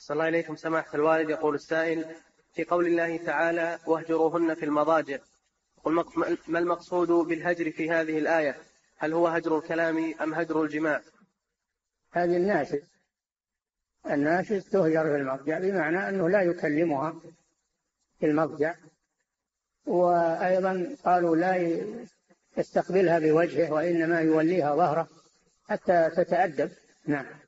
أحسن الله إليكم سماحة الوالد. يقول السائل في قول الله تعالى واهجروهن في المضاجع قل ما المقصود بالهجر في هذه الآية؟ هل هو هجر الكلام أم هجر الجماع؟ هذه الناشز الناشز تهجر في المضجع بمعنى أنه لا يكلمها في المضجع. وأيضا قالوا لا يستقبلها بوجهه وإنما يوليها ظهره حتى تتأدب. نعم.